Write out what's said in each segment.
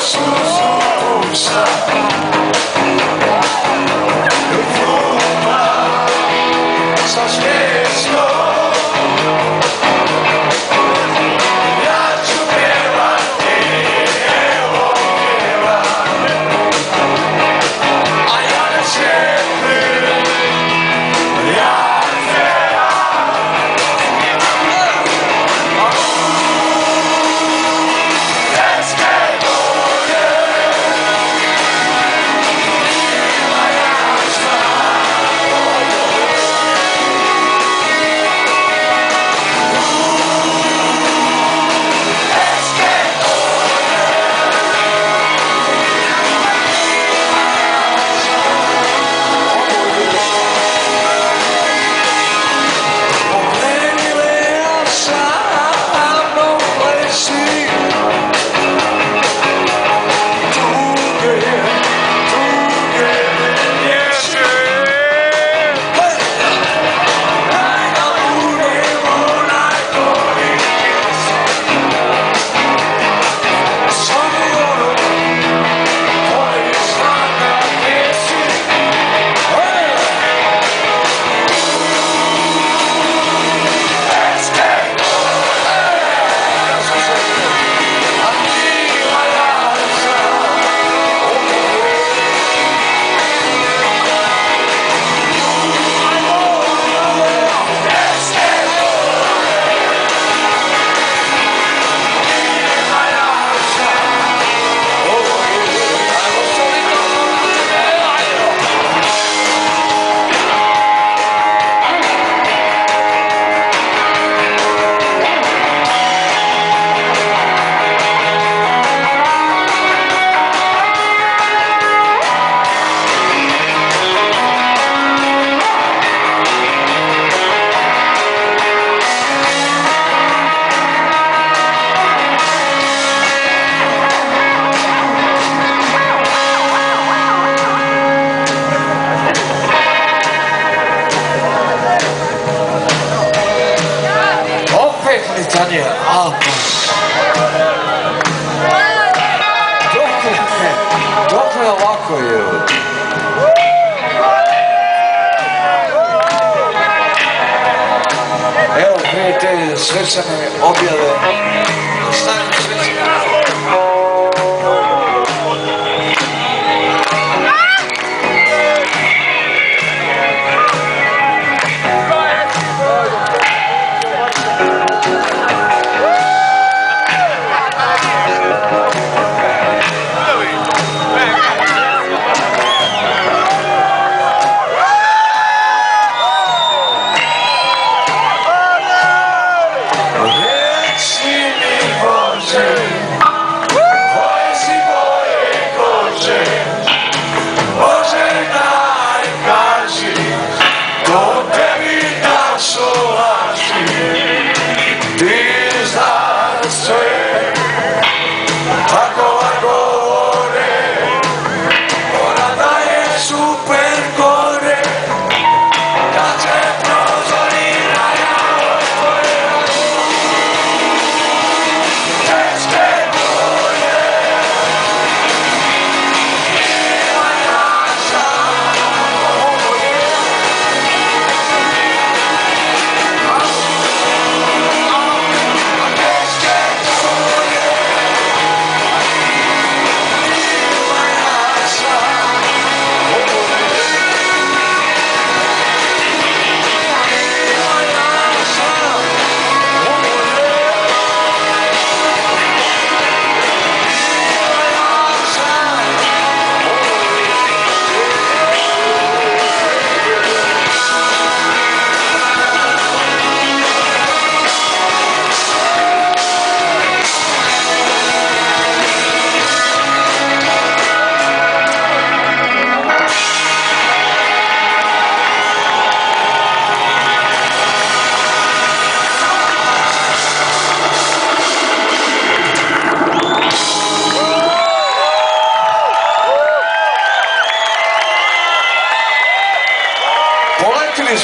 So Rosa. Litanie. A, dokle, dokle ovako je. Evo, prije te svečane objave. Stavimo svečane.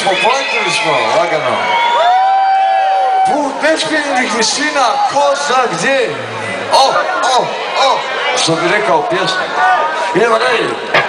Smo, poletili smo, lagano. Put nespjeljenih visina, ko zna gdje. O, o, o, Što bi rekao pjesnik. Idemo dalje.